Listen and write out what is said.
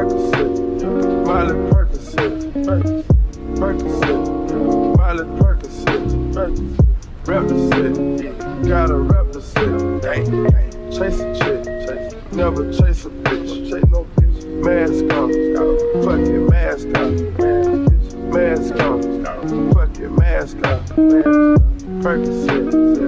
Percocet, Miley Percocet, Percocet, Miley Percocet, represent, gotta represent, chase a chick, never chase a bitch, chase no bitch, mask on, fuck it, mask on, mask on, fuck it, mask on, Percocet.